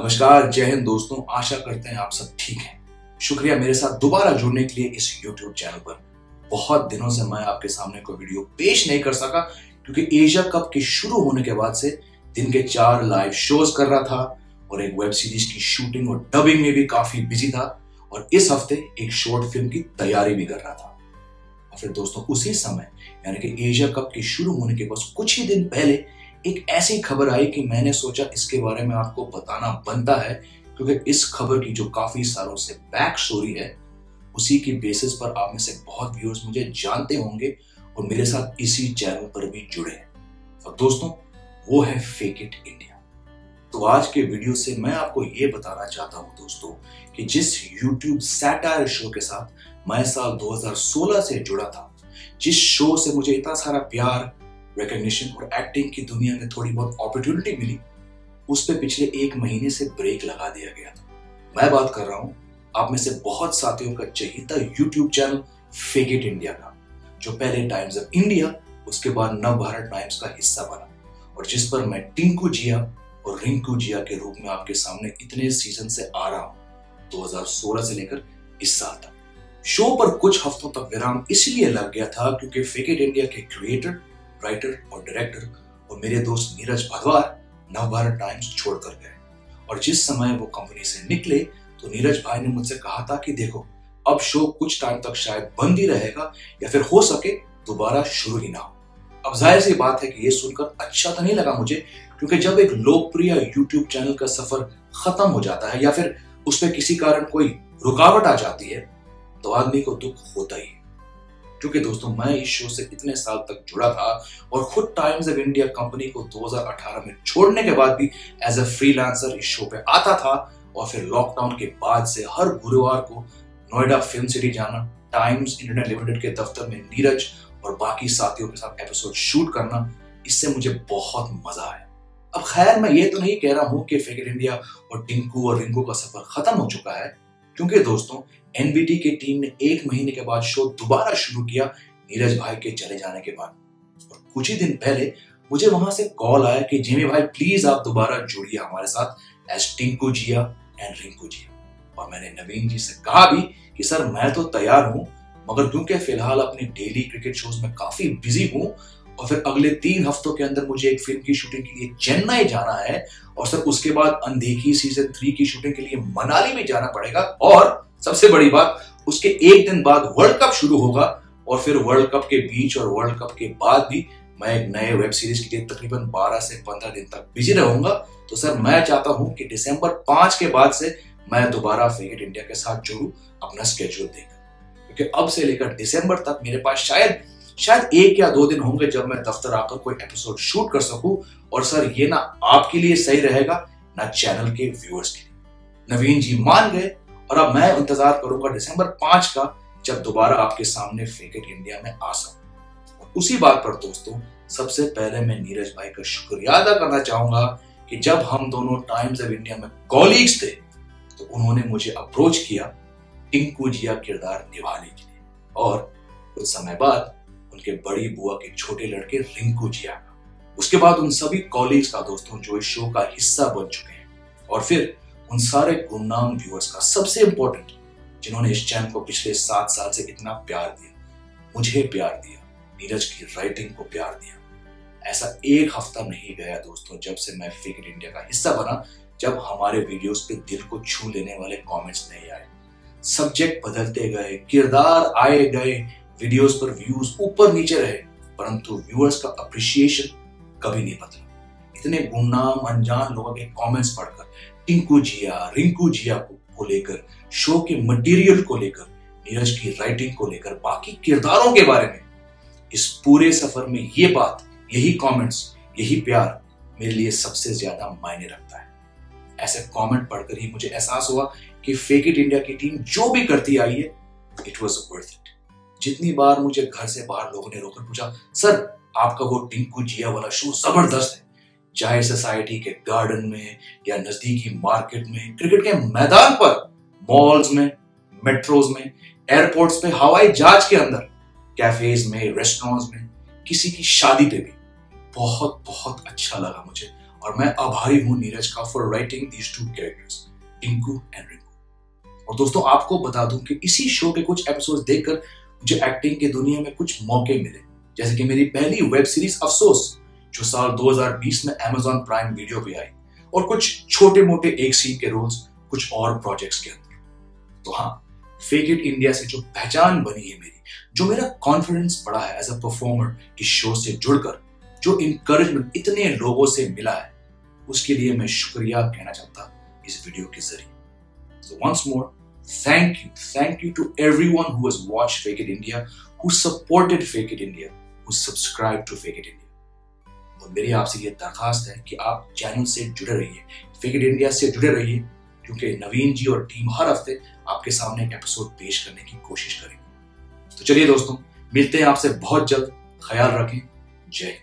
नमस्कार, जय हिंद दोस्तों। आशा करते हैं आप सब ठीक हैं। शुक्रिया मेरे साथ दोबारा जुड़ने के लिए इस YouTube चैनल पर। बहुत दिनों से मैं आपके सामने कोई वीडियो पेश नहीं कर सका, क्योंकि एशिया कप के शुरू होने के बाद से दिन के चार लाइव शोज़ कर रहा था और एक वेब सीरीज़ की शूटिंग और डबिंग में भी काफ़ी बिज़ी था और इस हफ़्ते एक शॉर्ट फ़िल्म की तैयारी भी कर रहा था। और फिर दोस्तों, उसी समय, यानी कि एशिया कप के शुरू होने के बस कुछ ही दिन पहले एक ऐसी खबर आई कि मैंने सोचा इसके बारे में आपको बताना बनता है, क्योंकि इस खबर की जो काफ़ी सालों से बैक स्टोरी है, उसी की बेसिस पर आप में से बहुत व्यूअर्स मुझे जानते होंगे और मेरे साथ इसी चैनल पर भी जुड़े हैं। और दोस्तों, वो है फेक इट इंडिया तो आज के वीडियो से मैं आपको ये बताना चाहता हूँ दोस्तों कि जिस YouTube सैटायर शो के साथ मैं साल 2016 से जुड़ा था, जिस शो से मुझे इतना सारा प्यार रिकग्निशन और एक्टिंग की दुनिया में थोड़ी बहुत अपॉर्चुनिटी मिली, उस पर पिछले एक महीने से ब्रेक लगा दिया गया था। मैं बात कर रहा हूँ आप में से बहुत साथियों का चहिता YouTube channel Fake It India का, जो पहले टाइम्स ऑफ़ इंडिया उसके बाद नव भारत टाइम्स का हिस्सा बना और जिस पर मैं टिंकू जिया और रिंकू जिया के रूप में आपके सामने इतने सीज़न से आ रहा हूँ 2016 से लेकर इस साल तक। शो पर कुछ हफ्तों तक विराम इसलिए लग गया था क्योंकि फेक इट इंडिया के क्रिएटर राइटर और डायरेक्टर और मेरे दोस्त नीरज भदवार नव भारत टाइम्स छोड़कर गए। और जिस समय वो कंपनी से निकले तो नीरज भाई ने मुझसे कहा था कि देखो, अब शो कुछ टाइम तक शायद बंद ही रहेगा या फिर हो सके दोबारा शुरू ही ना हो। अब ज़ाहिर सी बात है कि ये सुनकर अच्छा तो नहीं लगा मुझे, क्योंकि जब एक लोकप्रिय यूट्यूब चैनल का सफ़र खत्म हो जाता है या फिर उस पर किसी कारण कोई रुकावट आ जाती है तो आदमी को दुख होता ही। क्योंकि दोस्तों, मैं इस शो से इतने साल तक जुड़ा था और खुद टाइम्स ऑफ़ इंडिया कंपनी को 2018 में छोड़ने के बाद भी एज अ फ्रीलांसर इस शो पे आता था और फिर लॉकडाउन के बाद से हर गुरुवार को नोएडा फ़िल्म सिटी जाना टाइम्स इंटरनेट लिमिटेड के दफ्तर में नीरज और बाकी साथियों के साथ एपिसोड शूट करना, इससे मुझे बहुत मज़ा आया। अब खैर, मैं ये तो नहीं कह रहा हूँ कि फिगर इंडिया और टिंकू और रिंकू का सफ़र खत्म हो चुका है क्योंकि दोस्तों एनबीटी की टीम ने एक महीने के बाद शो दोबारा शुरू किया नीरज भाई के चले जाने के बाद। और कुछ ही दिन पहले मुझे वहाँ से कॉल आया कि, जिमी भाई प्लीज़ आप दोबारा जुड़िए हमारे साथ एज टिंकू जिया एंड रिंकू जिया और मैंने नवीन जी से कहा भी कि, सर, मैं तो तैयार हूँ, मगर क्योंकि फ़िलहाल अपने डेली क्रिकेट शोज़ में काफ़ी बिज़ी हूँ और फिर अगले तीन हफ्तों के अंदर मुझे एक फ़िल्म की शूटिंग के लिए चेन्नई जाना है और सर उसके बाद अनदेखी सीज़न थ्री की शूटिंग के लिए मनाली में जाना पड़ेगा। और सबसे बड़ी बात, उसके एक दिन बाद वर्ल्ड कप शुरू होगा और फिर वर्ल्ड कप के बीच और वर्ल्ड कप के बाद भी मैं एक नए वेब सीरीज़ के लिए तकरीबन 12 से 15 दिन तक बिज़ी रहूँगा। तो सर मैं चाहता हूँ कि दिसंबर पाँच के बाद से मैं दोबारा फेकेट इंडिया के साथ जुड़ू, अपना स्केड्यूल देकर क्योंकि अब से लेकर दिसंबर तक मेरे पास शायद शायद एक या दो दिन होंगे जब मैं दफ्तर आकर कोई एपिसोड शूट कर सकूँ, और सर, ये ना आपके लिए सही रहेगा, ना चैनल के व्यूअर्स के लिए। नवीन जी मान गए, और अब मैं इंतज़ार करूँगा दिसंबर पाँच का, जब दोबारा आपके सामने फेकेट इंडिया में आ सकूँ। उसी बात पर दोस्तों, सबसे पहले मैं नीरज भाई का शुक्रिया अदा करना चाहूँगा कि जब हम दोनों टाइम्स ऑफ़ इंडिया में कॉलीग्स थे तो उन्होंने मुझे अप्रोच किया टिंकू जिया किरदार निभाने के लिए। और कुछ समय बाद उनके बड़ी बुआ के छोटे लड़के रिंकू जिया। का उसके बाद उन सभी कॉलीग्स का दोस्तों जो इस शो का हिस्सा बन चुके हैं। और फिर उन सारे गुमनाम व्यूअर्स का सबसे इंपॉर्टेंट जिन्होंने इस चैनल को पिछले सात साल से इतना प्यार दिया, मुझे प्यार दिया, नीरज की राइटिंग को प्यार दिया। ऐसा एक हफ़्ता नहीं गया दोस्तों जब से मैं फ़िक्र इंडिया का हिस्सा बना, जब हमारे वीडियोस पे दिल को छू लेने वाले कमेंट्स नहीं आए। सब्जेक्ट बदलते गए, किरदार आए गए वीडियोस पर व्यूज़ ऊपर नीचे रहे, परंतु व्यूअर्स का अप्रिशिएशन कभी नहीं बदला इतने गुमनाम, अनजान लोगों के कमेंट्स पढ़कर, टिंकू जिया, रिंकू जिया को लेकर शो के मटेरियल को लेकर, नीरज की राइटिंग को लेकर, बाकी किरदारों के बारे में, इस पूरे सफ़र में ये बात, यही कमेंट्स यही प्यार मेरे लिए सबसे ज़्यादा मायने रखता है। ऐसे कमेंट पढ़कर ही मुझे एहसास हुआ कि फेक इट इंडिया की टीम जो भी करती आई है इट वॉज़ वर्थ इट जितनी बार मुझे घर से बाहर लोगों ने रोकर पूछा, सर, आपका वो टिंकू जिया वाला शो ज़बरदस्त है। चाहे सोसाइटी के गार्डन में या नजदीकी मार्केट में क्रिकेट के मैदान पर मॉल्स में मेट्रोज में एयरपोर्ट्स पे, हवाई जहाज़ के अंदर कैफेज में रेस्टोरेंट्स में, किसी की शादी पे भी। बहुत बहुत अच्छा लगा मुझे और मैं आभारी हूँ नीरज का for writing these two characters Tinku and Rinku. और दोस्तों, आपको बता दूँ कि इसी शो के कुछ एपिसोड देखकर मुझे एक्टिंग की दुनिया में कुछ मौके मिले। जैसे कि मेरी पहली वेब सीरीज़ अफसोस, जो साल 2020 में अमेजॉन प्राइम वीडियो पे आई, और कुछ छोटे मोटे एक सीन के रोल्स कुछ और प्रोजेक्ट्स के अंदर। तो हाँ फेक इट इंडिया से जो पहचान बनी है मेरी, जो मेरा कॉन्फिडेंस बढ़ा है एज अ परफॉर्मर इस शो से जुड़कर, जो इंकरेजमेंट इतने लोगों से मिला है, उसके लिए मैं शुक्रिया कहना चाहता इस वीडियो के ज़रिए। So once more thank you. Thank you to everyone who has watched fake it india, who supported fake it india, who subscribed to fake it india. तो मेरी आपसे ये दरखास्त है कि आप चैनल से जुड़े रहिए। फेक इट इंडिया से जुड़े रहिए, क्योंकि नवीन जी और टीम हर हफ़्ते आपके सामने एक एपिसोड पेश करने की कोशिश करेंगे। तो चलिए दोस्तों, मिलते हैं आपसे बहुत जल्द। ख्याल रखें। जय